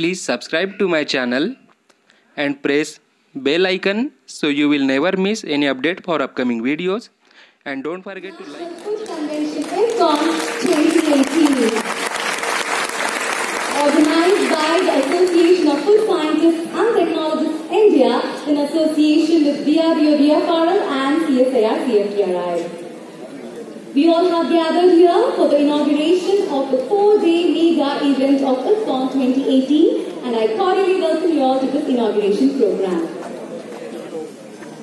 Please subscribe to my channel and press bell icon so you will never miss any update for upcoming videos. And don't forget to like. Food Convention IFCON 2018. Organized by the Association of Food Scientists and Technologists India in association with DRDO DFRL and CSIR CFTRI. We all have gathered here for the inauguration of the four-day event of IFCON 2018 and I cordially welcome you all to this inauguration program.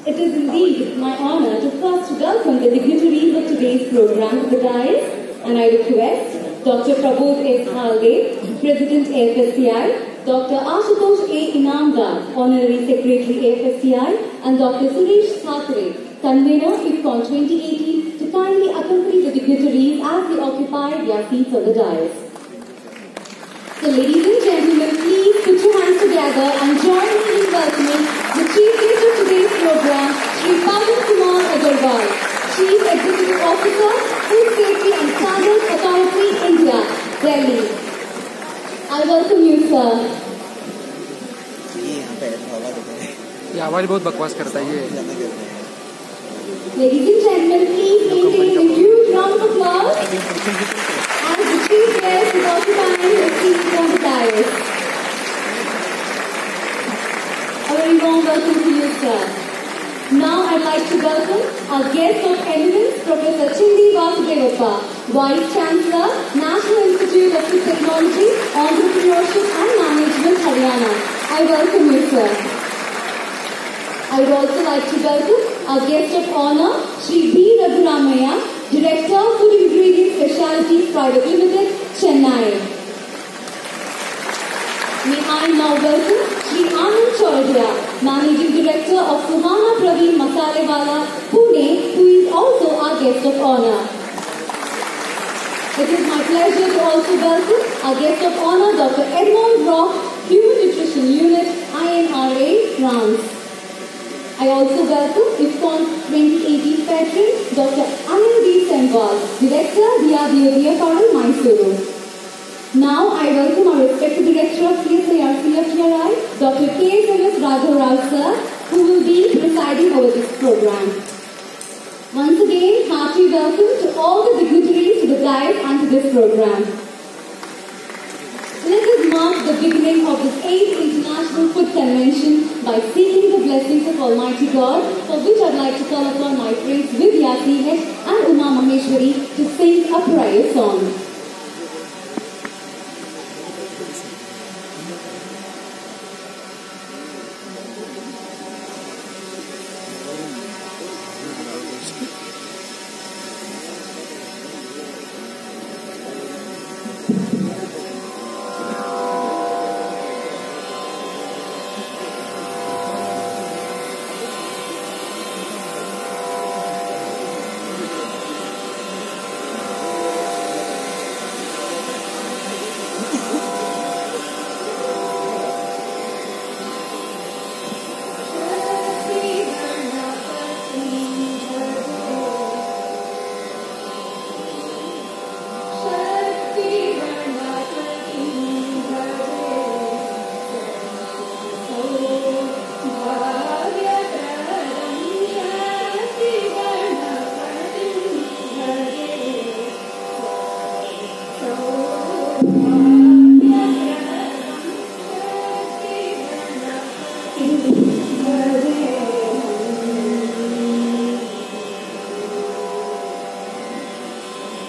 It is indeed my honor to first welcome the dignitaries of today's program to the dais and I request Dr. Prabodh S. Halde, President AFSTI, Dr. Ashutosh A. Inamdar, Honorary Secretary AFSTI and Dr. Suresh Thackeray, Convener of IFCON 2018 to kindly accompany the dignitaries as they occupy their seats on the dais. So ladies and gentlemen, please put your hands together and join me in welcoming the chief guest of today's program, Sri Pavan Kumar Agarwal, Chief Executive Officer, Food Safety and Standards Authority, India, Delhi. I welcome you, sir. ये यहाँ पे हवा देते हैं ये आवाज बहुत बकवास करता है ये जाना करते हैं Ladies and gentlemen, please maintain a huge round of applause on the dais. A very warm welcome to you, sir. Now I'd like to welcome our guest of eminence, Professor Chindi Vasudevappa, Vice Chancellor, National Institute of Technology, Entrepreneurship and Management, Haryana. I welcome you, sir. I would also like to welcome our guest of honor, Sri B. Raghuramaya, Director, Food Ingredient Specialties Private Limited, Chennai. May I now welcome Sri Anand Chaudhary, Managing Director of Suhana Praveen Masalewala, Pune, who is also our guest of honor. It is my pleasure to also welcome our guest of honor, Dr. Edmond Rock, Human Nutrition Unit, INRA, France. I also welcome IFCON 2018 patron Dr. Anil D. Semwal, Director, DRDO DFRL, Mysuru. Now I welcome our respected Director of CSIR CFTRI, Dr. K. S. Raghav sir, who will be presiding over this program. Once again, hearty welcome to all the dignitaries to the dais and to this program. Let us mark the beginning Almighty God, for which I'd like to call upon my friends Vidya CH and Uma Maheshwari to sing a prayer song.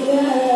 Yeah.